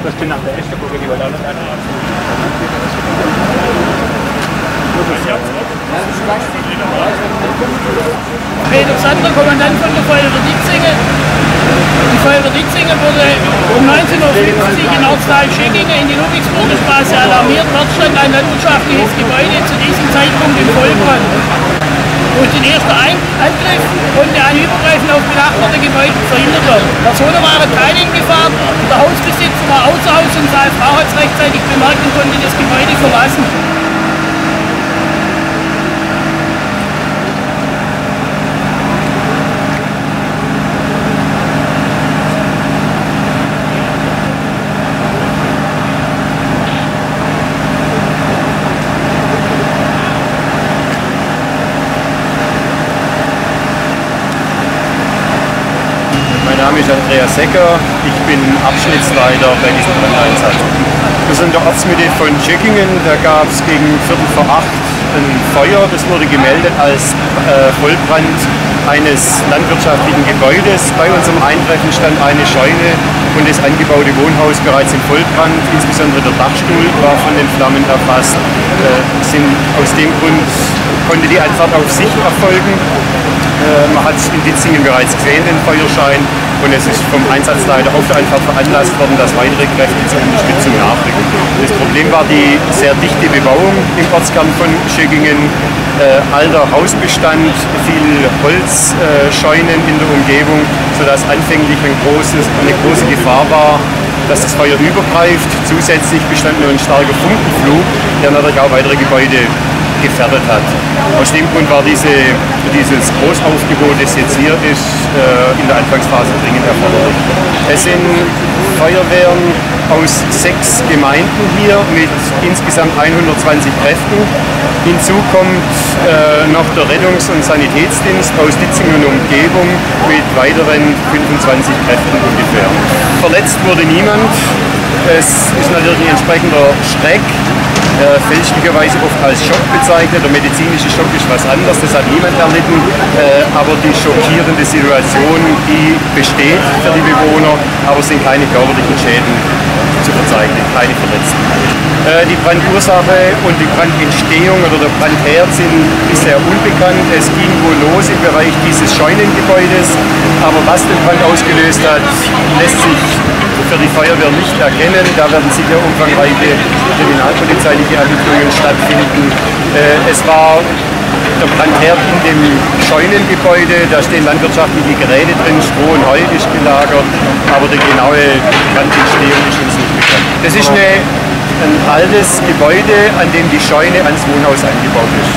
Questionate, esce proprio di guardare la Peter Sander, Kommandant von der Feuerwehr Ditzingen. Die Feuerwehr Ditzingen wurde um 19.50 Uhr in Ortsteil-Scheckingen in die Ludwigsburger Straße alarmiert. Dort stand ein landwirtschaftliches Gebäude zu diesem Zeitpunkt im Vollbrand. Durch den ersten Angriff konnte ein Übergreifen auf benachbarte Gebäude verhindert werden. Personen waren keine in Gefahr, der Hausbesitzer war außer Haus und seine Frau hat es rechtzeitig bemerkt und konnte das Gebäude verlassen. Secker, ich bin Abschnittsleiter bei diesem Brandeinsatz. Wir sind der Ortsmitte von Tschöckingen, da gab es gegen Viertel vor acht ein Feuer, das wurde gemeldet als äh, Vollbrand eines landwirtschaftlichen Gebäudes. Bei unserem Eintreffen stand eine Scheune und das angebaute Wohnhaus bereits im Vollbrand. Insbesondere der Dachstuhl war von den Flammen erfasst. Äh, sind aus dem Grund konnte die Anfahrt auf Sicht erfolgen. Äh, man hat es in Ditzingen bereits gesehen, den Feuerschein, und es ist vom Einsatzleiter auf der Einfahrt veranlasst worden, dass weitere Kräfte zur Unterstützung nachrücken. Das Problem war die sehr dichte Bebauung im Ortskern von Schöckingen, äh, alter Hausbestand, viel Holzscheunen äh, in der Umgebung, sodass anfänglich ein großes, eine große Gefahr war, dass das Feuer übergreift. Zusätzlich bestand nur ein starker Funkenflug, der natürlich auch weitere Gebäude gefährdet hat. Aus dem Grund war diese, dieses Großaufgebot, das jetzt hier ist, äh, in der Anfangsphase dringend erforderlich. Es sind Feuerwehren aus sechs Gemeinden hier mit insgesamt 120 Kräften. Hinzu kommt äh, noch der Rettungs- und Sanitätsdienst aus Ditzingen und Umgebung mit weiteren 25 Kräften ungefähr. Verletzt wurde niemand. Es ist natürlich ein entsprechender Schreck äh, fälschlicherweise oft als Schock bezeichnet. Der medizinische Schock ist was anderes, das hat niemand erlitten. Äh, aber die schockierende Situation, die besteht für die Bewohner, aber es sind keine körperlichen Schäden zu verzeichnen, keine Verletzten. Äh, die Brandursache und die Brandentstehung oder der Brandherd sind bisher unbekannt. Es ging wohl los im Bereich dieses Scheunengebäudes, aber was den Brand ausgelöst hat, lässt sich für die Feuerwehr nicht erkennen. Da werden sicher umfangreiche kriminalpolizeiliche Ermittlungen stattfinden. Äh, es war der Brandherd in dem Scheunengebäude, da stehen landwirtschaftliche Geräte drin, Stroh und Heu ist gelagert, aber die genaue Brandentstehung ist uns nicht bekannt. Das ist eine, ein altes Gebäude, an dem die Scheune ans Wohnhaus angebaut ist.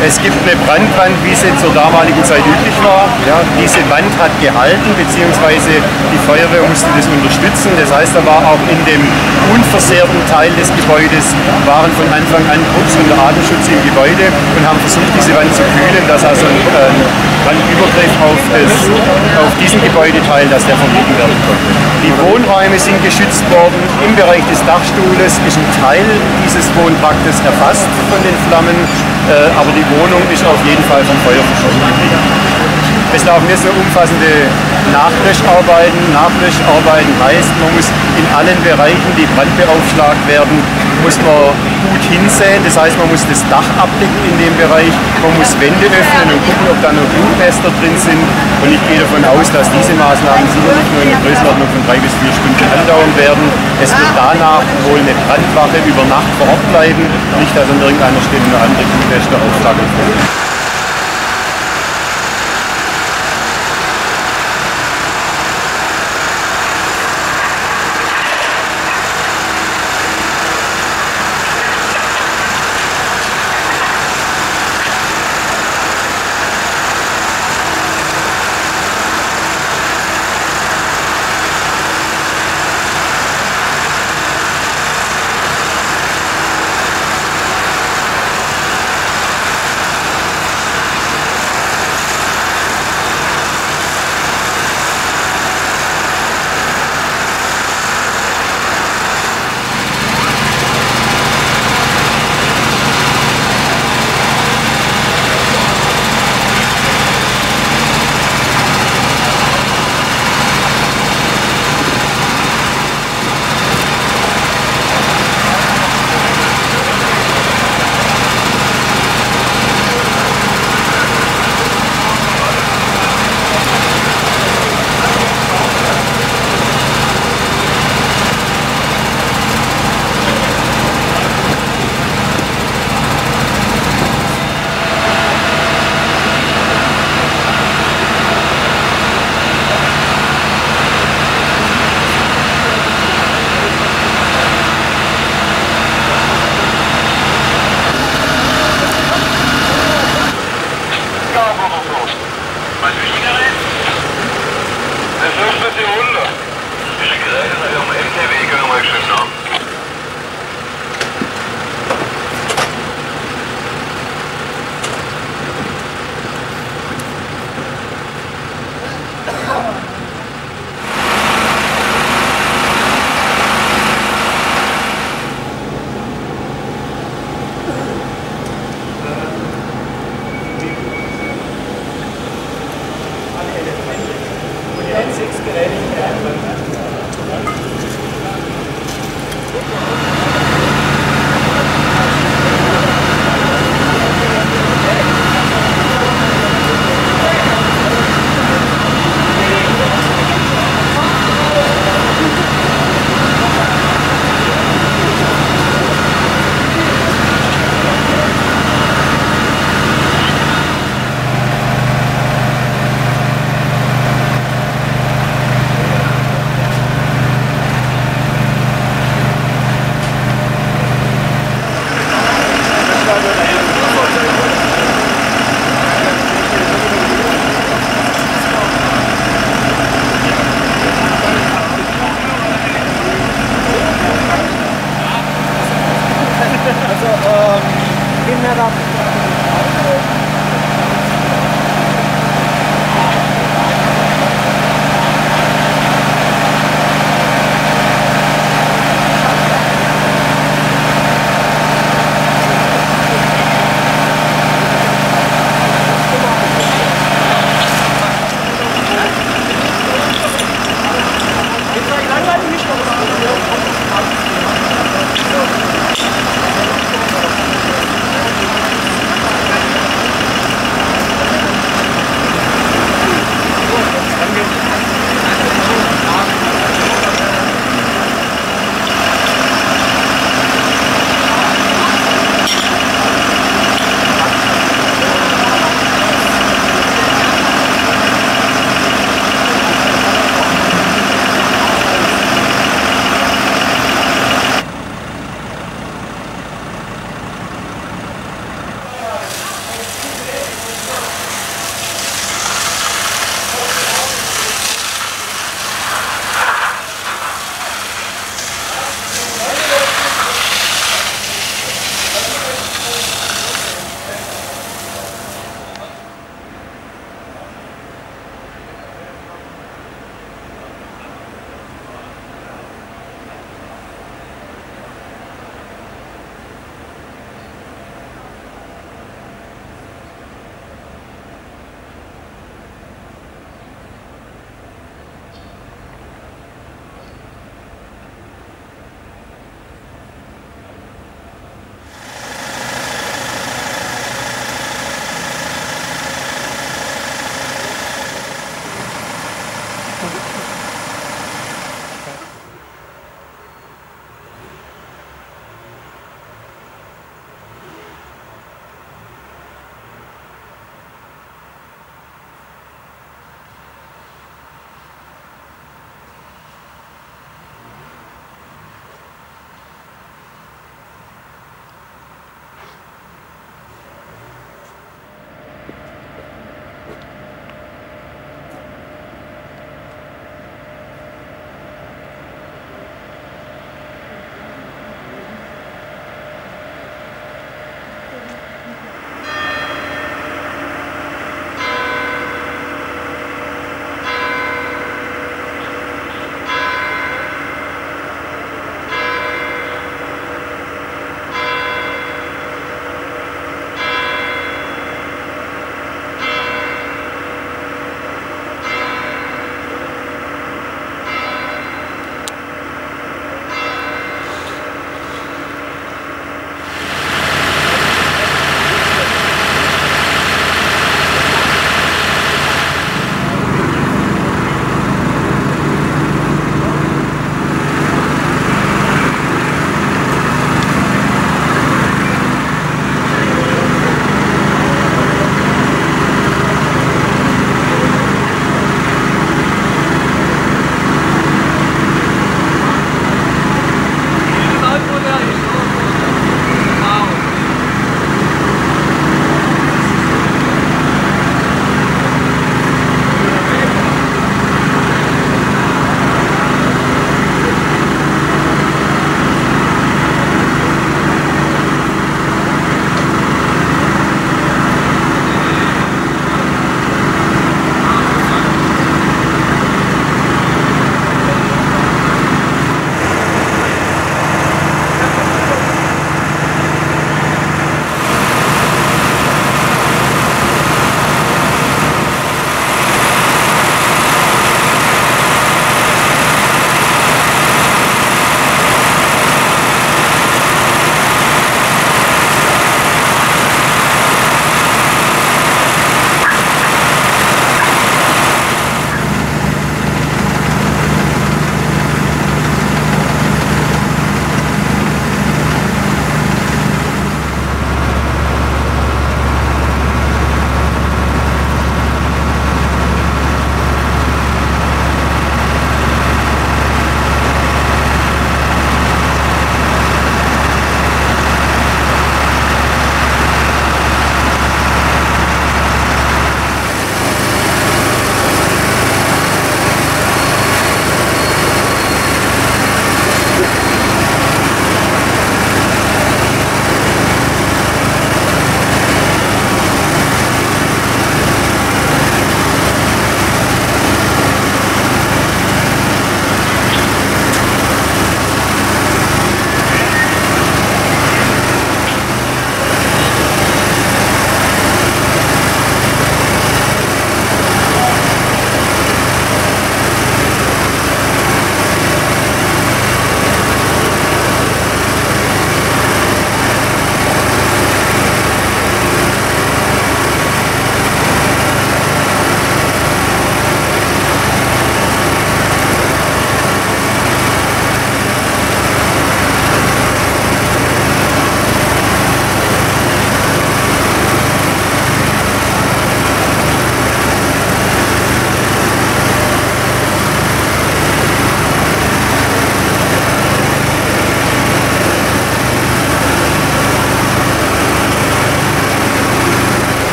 Es gibt eine Brandwand, wie sie zur damaligen Zeit üblich war. Ja, diese Wand hat gehalten, beziehungsweise die Feuerwehr musste das unterstützen. Das heißt, da war auch in dem unversehrten Teil des Gebäudes waren von Anfang an Trupps und Atemschutz im Gebäude und haben versucht, diese Wand zu kühlen, dass also ein äh, Brandübergriff auf, das, auf diesen Gebäudeteil, dass der vermieden werden konnte. Die Wohnräume sind geschützt worden. Im Bereich des Dachstuhles ist ein Teil dieses Wohntraktes erfasst von den Flammen, äh, aber die Wohnung ist auf jeden Fall vom Feuer verschont. Es laufen jetzt noch umfassende Nachlöscharbeiten. Nachlöscharbeiten heißt, man muss in allen Bereichen, die brandbeaufschlagt werden, muss man hinsehen. Das heißt, man muss das Dach abdecken in dem Bereich, man muss Wände öffnen und gucken, ob da noch Blutnester drin sind. Und ich gehe davon aus, dass diese Maßnahmen sicherlich nur in der Größenordnung von drei bis vier Stunden andauern werden. Es wird danach wohl eine Brandwache über Nacht vor Ort bleiben, nicht dass an irgendeiner Stelle eine andere Blutnester aufschlagen können.